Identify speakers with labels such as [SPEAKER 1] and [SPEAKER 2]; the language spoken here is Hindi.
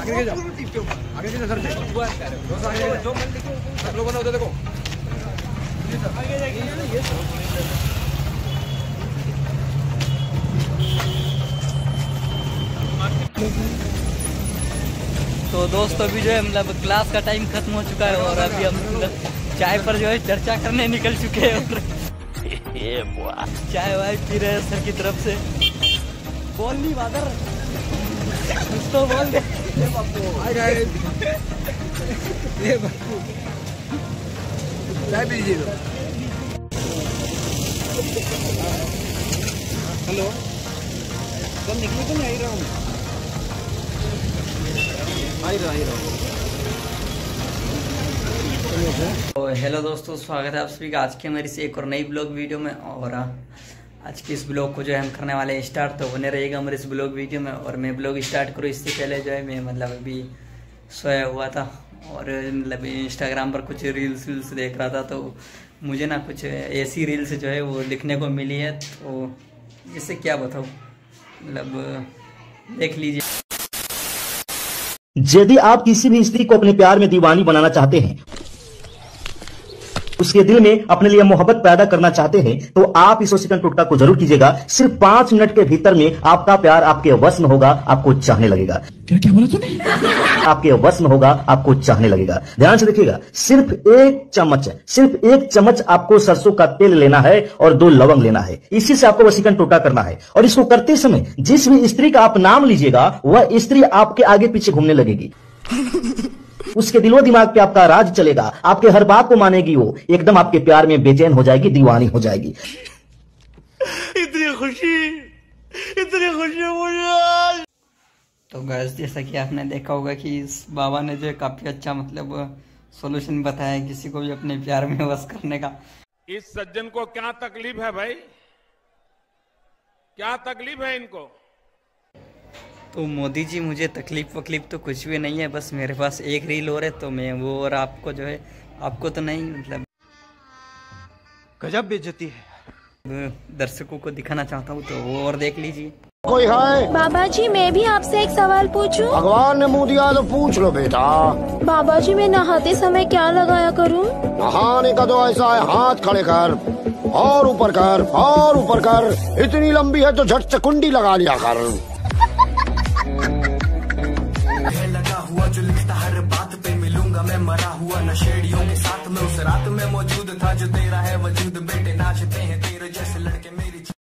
[SPEAKER 1] सर लो सर आगे आगे जाओ आगे जाओ सर जो। मन देखो सर लोगों ने उधर देखो।
[SPEAKER 2] तो दोस्तों अभी जो है मतलब क्लास का टाइम खत्म हो चुका है और अभी हम मतलब चाय पर जो है चर्चा करने निकल चुके हैं और चाय वाय पी रहे हैं सर की तरफ़ से। बोल नहीं बादर। तो बोल दे
[SPEAKER 1] ये बापू चाय पी लीजिए हेलो कल निकले तो नहीं आ रहा हूँ आ रहा आ रहा
[SPEAKER 2] तो हेलो दोस्तों, स्वागत है आप सभी का आज की हमारी से एक और नई ब्लॉग वीडियो में। और आज के इस ब्लॉग को जो है हम करने वाले हैं स्टार्ट तो बने रहेगा हमारे इस ब्लॉग वीडियो में। और मैं ब्लॉग स्टार्ट करूँ, इससे पहले जो है मैं मतलब अभी सोया हुआ था और मतलब इंस्टाग्राम पर कुछ रील्स वील्स देख रहा था तो मुझे ना कुछ ऐसी रील्स जो है वो लिखने को मिली है तो इससे क्या बताऊँ? मतलब देख लीजिए।
[SPEAKER 3] यदि आप किसी भी स्त्री को अपने प्यार में दीवानी बनाना चाहते हैं उसके दिल में अपने लिए मोहब्बत पैदा करना चाहते हैं तो आप इस सेकंड टोटका को ज़रूर कीजिएगा। सिर्फ़ पाँच मिनट के भीतर में आपका प्यार आपके वश में होगा आपको चाहने लगेगा।
[SPEAKER 1] क्या क्या बोला तूने?
[SPEAKER 3] आपके वश में होगा आपको चाहने लगेगा। ध्यान से देखिएगा सिर्फ़ एक चम्मच सिर्फ़ एक चम्मच आपको सरसों का तेल लेना है और दो लवंग लेना है। इसी से आपको वसीकन टोटा करना है। और इसको करते समय जिस भी स्त्री का आप नाम लीजिएगा वह स्त्री आपके आगे पीछे घूमने लगेगी। उसके दिलो दिमाग पे आपका राज चलेगा। आपके हर बात को मानेगी वो। एकदम आपके प्यार में बेचैन हो जाएगी दीवानी हो जाएगी।
[SPEAKER 4] इतनी खुशी। इतनी खुशी मुझे
[SPEAKER 2] तो गैस जैसा कि आपने देखा होगा कि इस बाबा ने जो काफ़ी अच्छा मतलब सॉल्यूशन बताया है किसी को भी अपने प्यार में वश करने का।
[SPEAKER 4] इस सज्जन को क्या तकलीफ़ है भाई? क्या तकलीफ़ है इनको?
[SPEAKER 2] तो मोदी जी मुझे तकलीफ़ वकलीफ तो कुछ भी नहीं है बस मेरे पास एक रील हो है तो मैं वो और आपको जो है आपको तो नहीं मतलब।
[SPEAKER 4] गजब बेइज्जती है।
[SPEAKER 2] दर्शकों को दिखाना चाहता हूँ तो वो और देख लीजिए।
[SPEAKER 5] कोई है?
[SPEAKER 6] बाबा जी मैं भी आपसे एक सवाल पूछूँ?
[SPEAKER 5] भगवान ने मुँह दिया तो पूछ लो बेटा।
[SPEAKER 6] बाबा जी मैं नहाते समय क्या लगाया करूँ?
[SPEAKER 5] नहाने का तो ऐसा है हाथ खड़े कर और ऊपर कर और ऊपर कर। इतनी लंबी है तो झट से कुंडी लगा लिया कर।
[SPEAKER 7] जो लिखता हर बात पे मिलूँगा मैं, मरा हुआ नशेड़ियों के साथ। में उस रात में मौजूद था जो तेरा है वजूद। बेटे नाचते हैं तेरे